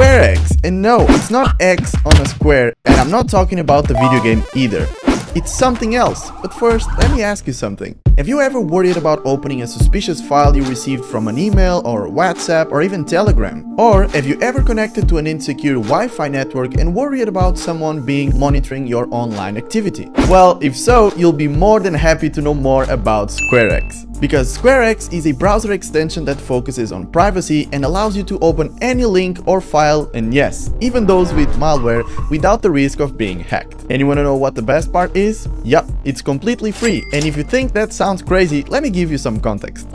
SquareX. And no, it's not X on a square, and I'm not talking about the video game either. It's something else. But first, let me ask you something. Have you ever worried about opening a suspicious file you received from an email or WhatsApp or even Telegram? Or have you ever connected to an insecure Wi-Fi network and worried about someone being monitoring your online activity? Well, if so, you'll be more than happy to know more about SquareX. Because SquareX is a browser extension that focuses on privacy and allows you to open any link or file and yes, even those with malware without the risk of being hacked. And you wanna know what the best part is? Yup, it's completely free and if you think that sounds crazy, let me give you some context.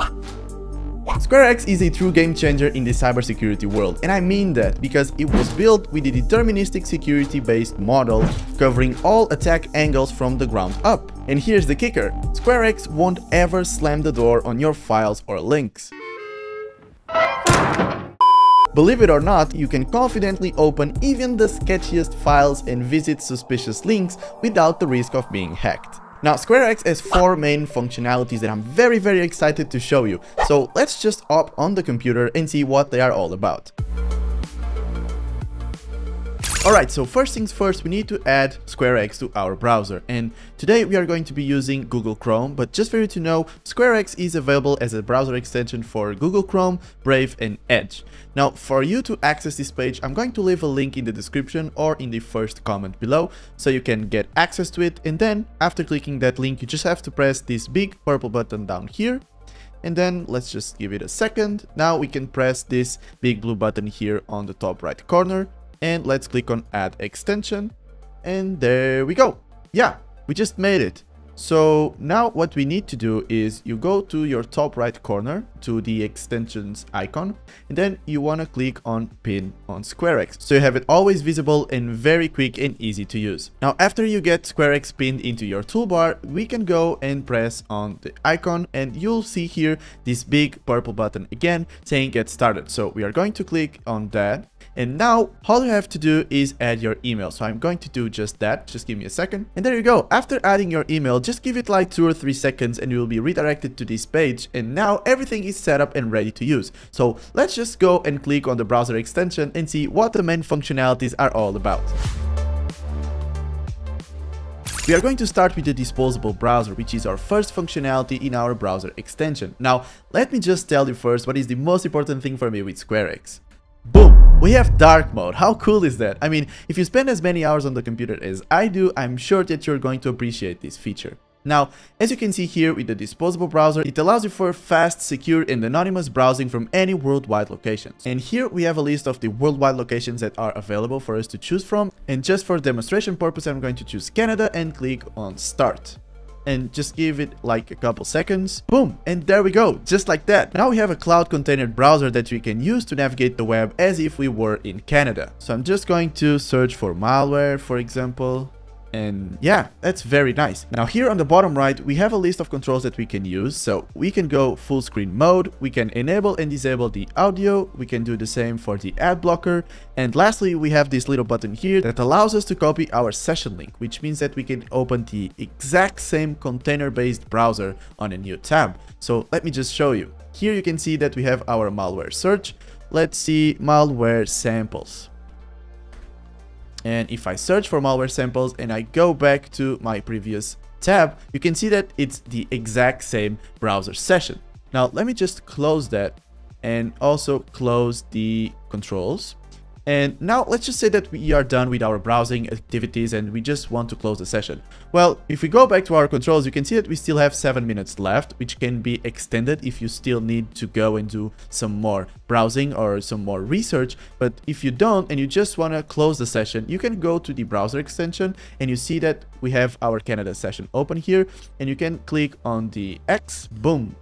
SquareX is a true game changer in the cybersecurity world, and I mean that because it was built with a deterministic security-based model covering all attack angles from the ground up. And here's the kicker, SquareX won't ever slam the door on your files or links. Believe it or not, you can confidently open even the sketchiest files and visit suspicious links without the risk of being hacked. Now, SquareX has four main functionalities that I'm very very excited to show you, so let's just hop on the computer and see what they are all about. Alright, so first things first, we need to add SquareX to our browser. And today we are going to be using Google Chrome, but just for you to know, SquareX is available as a browser extension for Google Chrome, Brave and Edge. Now, for you to access this page, I'm going to leave a link in the description or in the first comment below, so you can get access to it. And then, after clicking that link, you just have to press this big purple button down here and then let's just give it a second. Now we can press this big blue button here on the top right corner and let's click on add extension. And there we go. Yeah we just made it. So now what we need to do is you go to your top right corner to the extensions icon and then you want to click on pin on SquareX so you have it always visible and very quick and easy to use. Now after you get SquareX pinned into your toolbar we can go and press on the icon and you'll see here this big purple button again saying get started. So we are going to click on that and now all you have to do is add your email. So I'm going to do just that. Just give me a second. And there you go. After adding your email, just give it like two or three seconds and you will be redirected to this page. And now everything is set up and ready to use. So let's just go and click on the browser extension and see what the main functionalities are all about. We are going to start with the disposable browser, which is our first functionality in our browser extension. Now, let me just tell you first what is the most important thing for me with SquareX. Boom! We have dark mode. How cool is that? I mean, if you spend as many hours on the computer as I do, I'm sure that you're going to appreciate this feature. Now, as you can see here with the disposable browser, it allows you for fast, secure and anonymous browsing from any worldwide locations. And here we have a list of the worldwide locations that are available for us to choose from. And just for demonstration purpose, I'm going to choose Canada and click on start and just give it like a couple seconds. Boom, and there we go, just like that. Now we have a cloud container browser that we can use to navigate the web as if we were in Canada. So I'm just going to search for malware, for example, and yeah, that's very nice. Now here on the bottom right, we have a list of controls that we can use. So we can go full screen mode, we can enable and disable the audio, we can do the same for the ad blocker. And lastly, we have this little button here that allows us to copy our session link, which means that we can open the exact same container-based browser on a new tab. So let me just show you. Here you can see that we have our malware search. Let's see malware samples. And if I search for malware samples and I go back to my previous tab, you can see that it's the exact same browser session. Now, let me just close that and also close the controls. And now let's just say that we are done with our browsing activities and we just want to close the session. Well, if we go back to our controls, you can see that we still have 7 minutes left, which can be extended if you still need to go and do some more browsing or some more research. But if you don't and you just want to close the session, you can go to the browser extension and you see that we have our Canada session open here and you can click on the X, boom,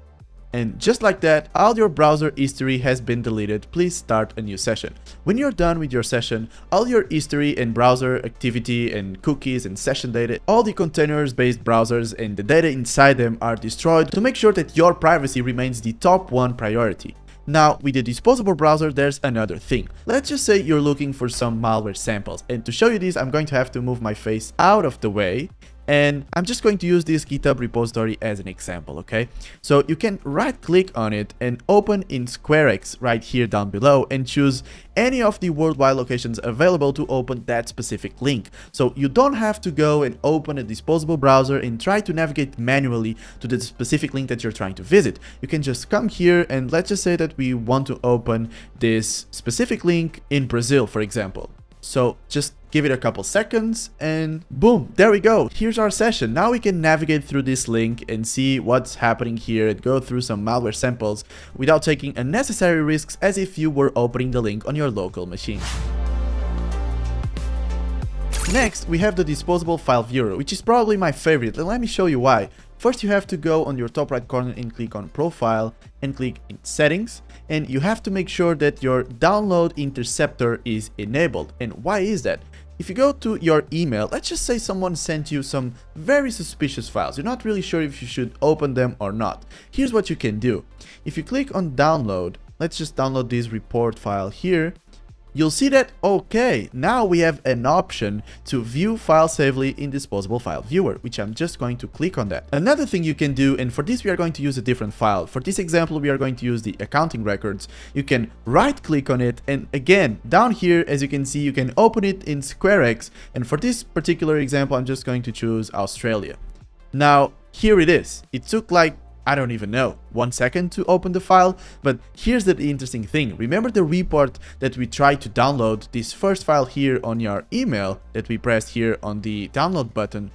and just like that, all your browser history has been deleted. Please start a new session. When you're done with your session, all your history and browser activity and cookies and session data, all the containers-based browsers and the data inside them are destroyed to make sure that your privacy remains the top one priority. Now, with the disposable browser, there's another thing. Let's just say you're looking for some malware samples. And to show you this, I'm going to have to move my face out of the way and I'm just going to use this GitHub repository as an example, okay? So you can right click on it and open in SquareX right here down below and choose any of the worldwide locations available to open that specific link. So you don't have to go and open a disposable browser and try to navigate manually to the specific link that you're trying to visit. You can just come here and let's just say that we want to open this specific link in Brazil, for example. So just give it a couple seconds and boom, there we go. Here's our session. Now we can navigate through this link and see what's happening here and go through some malware samples without taking unnecessary risks as if you were opening the link on your local machine. Next, we have the disposable file viewer, which is probably my favorite, and let me show you why. First, you have to go on your top right corner and click on Profile and click in Settings, and you have to make sure that your download interceptor is enabled. And why is that? If you go to your email, let's just say someone sent you some very suspicious files. You're not really sure if you should open them or not. Here's what you can do. If you click on download, let's just download this report file here you'll see that, okay, now we have an option to view file safely in disposable file viewer, which I'm just going to click on that. Another thing you can do, and for this we are going to use a different file. For this example, we are going to use the accounting records. You can right click on it, and again, down here, as you can see, you can open it in SquareX, and for this particular example, I'm just going to choose Australia. Now, here it is. It took like I don't even know, one second to open the file, but here's the interesting thing. Remember the report that we tried to download this first file here on your email that we pressed here on the download button?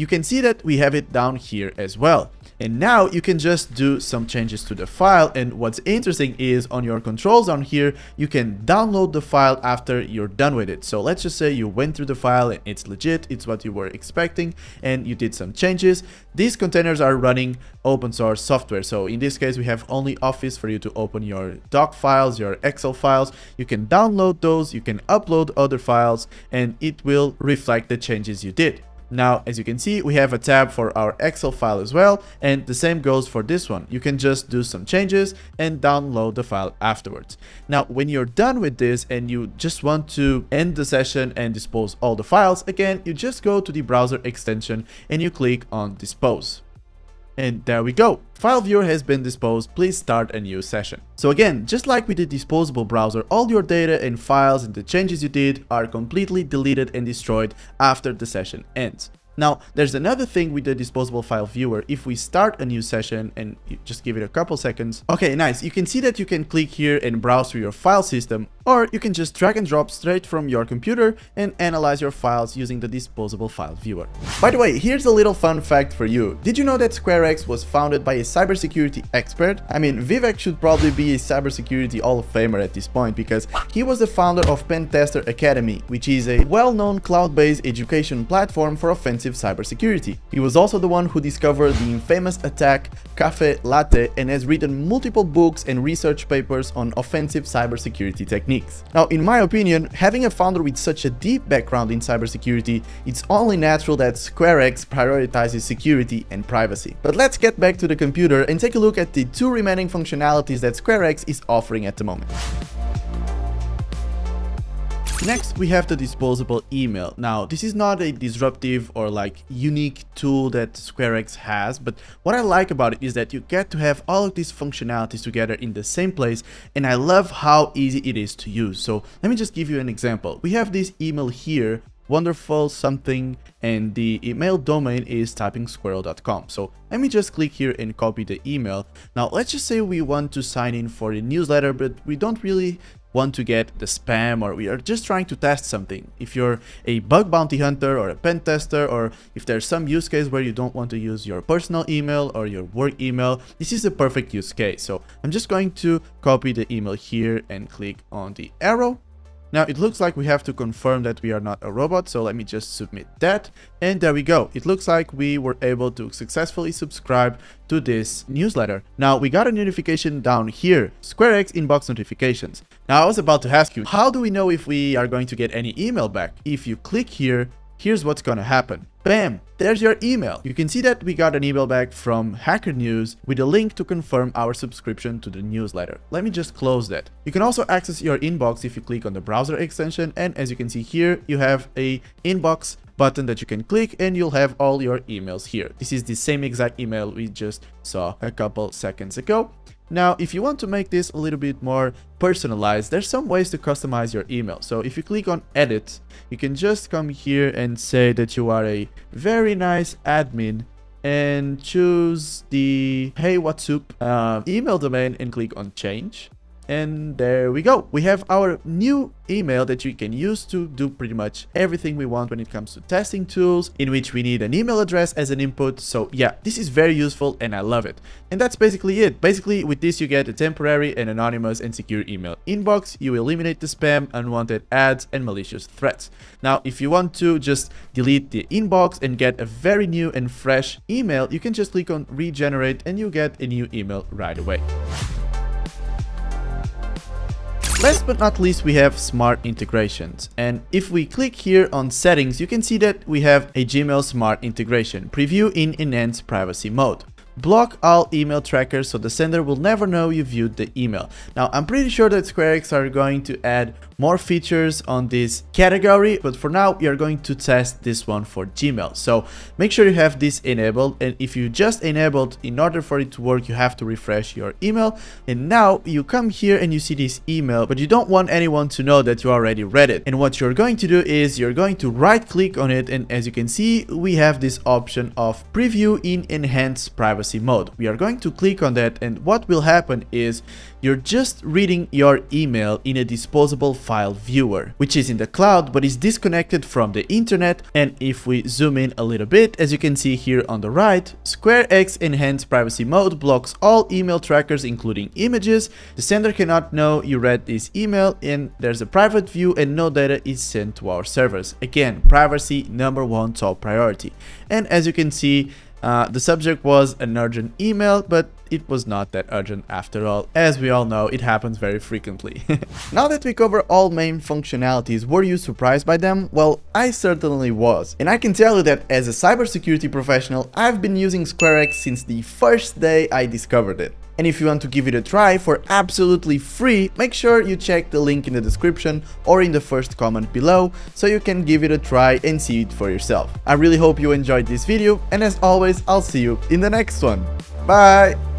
You can see that we have it down here as well. And now you can just do some changes to the file. And what's interesting is on your controls on here, you can download the file after you're done with it. So let's just say you went through the file and it's legit, it's what you were expecting, and you did some changes. These containers are running open source software. So in this case, we have OnlyOffice for you to open your doc files, your Excel files. You can download those, you can upload other files, and it will reflect the changes you did. Now, as you can see, we have a tab for our Excel file as well, and the same goes for this one. You can just do some changes and download the file afterwards. Now, when you're done with this and you just want to end the session and dispose all the files, again, you just go to the browser extension and you click on dispose. And there we go. File viewer has been disposed, please start a new session. So again, just like with the disposable browser, all your data and files and the changes you did are completely deleted and destroyed after the session ends. Now, there's another thing with the disposable file viewer. If we start a new session and just give it a couple seconds. Okay, nice. You can see that you can click here and browse through your file system, or you can just drag and drop straight from your computer and analyze your files using the disposable file viewer. By the way, here's a little fun fact for you. Did you know that SquareX was founded by a cybersecurity expert? I mean, Vivek should probably be a cybersecurity Hall of Famer at this point because he was the founder of Pentester Academy, which is a well-known cloud-based education platform for offensive cybersecurity. He was also the one who discovered the infamous attack Caffe Latte and has written multiple books and research papers on offensive cybersecurity techniques. Now, in my opinion, having a founder with such a deep background in cybersecurity, it's only natural that SquareX prioritizes security and privacy. But let's get back to the computer and take a look at the two remaining functionalities that SquareX is offering at the moment. Next, we have the disposable email. Now, this is not a disruptive or like unique tool that SquareX has, but what I like about it is that you get to have all of these functionalities together in the same place, and I love how easy it is to use. So let me just give you an example. We have this email here, wonderful something, and the email domain is typingsquirrel.com. So let me just click here and copy the email. Now, let's just say we want to sign in for a newsletter, but we don't really want to get the spam or we are just trying to test something. If you're a bug bounty hunter or a pen tester or if there's some use case where you don't want to use your personal email or your work email, this is the perfect use case. So I'm just going to copy the email here and click on the arrow now it looks like we have to confirm that we are not a robot, so let me just submit that. And there we go. It looks like we were able to successfully subscribe to this newsletter. Now we got a notification down here, SquareX inbox notifications. Now I was about to ask you, how do we know if we are going to get any email back? If you click here, here's what's gonna happen. Bam, there's your email. You can see that we got an email back from Hacker News with a link to confirm our subscription to the newsletter. Let me just close that. You can also access your inbox if you click on the browser extension and as you can see here, you have a inbox button that you can click and you'll have all your emails here. This is the same exact email we just saw a couple seconds ago. Now, if you want to make this a little bit more personalized, there's some ways to customize your email. So if you click on edit, you can just come here and say that you are a very nice admin and choose the hey what's up uh, email domain and click on change and there we go. We have our new email that you can use to do pretty much everything we want when it comes to testing tools, in which we need an email address as an input. So yeah, this is very useful and I love it. And that's basically it. Basically, with this, you get a temporary and anonymous and secure email inbox. You eliminate the spam, unwanted ads, and malicious threats. Now, if you want to just delete the inbox and get a very new and fresh email, you can just click on regenerate and you get a new email right away. Last but not least, we have smart integrations. And if we click here on settings, you can see that we have a Gmail smart integration, preview in enhanced privacy mode. Block all email trackers so the sender will never know you viewed the email. Now, I'm pretty sure that SquareX are going to add more features on this category, but for now, are going to test this one for Gmail. So make sure you have this enabled. And if you just enabled, in order for it to work, you have to refresh your email. And now you come here and you see this email, but you don't want anyone to know that you already read it. And what you're going to do is you're going to right click on it. And as you can see, we have this option of preview in enhanced privacy privacy mode. We are going to click on that and what will happen is you're just reading your email in a disposable file viewer, which is in the cloud but is disconnected from the internet. And if we zoom in a little bit, as you can see here on the right, SquareX Enhanced Privacy Mode blocks all email trackers including images. The sender cannot know you read this email and there's a private view and no data is sent to our servers. Again, privacy number one top priority. And as you can see, uh, the subject was an urgent email, but it was not that urgent after all. As we all know, it happens very frequently. now that we cover all main functionalities, were you surprised by them? Well, I certainly was. And I can tell you that as a cybersecurity professional, I've been using SquareX since the first day I discovered it. And if you want to give it a try for absolutely free, make sure you check the link in the description or in the first comment below so you can give it a try and see it for yourself. I really hope you enjoyed this video and as always, I'll see you in the next one. Bye!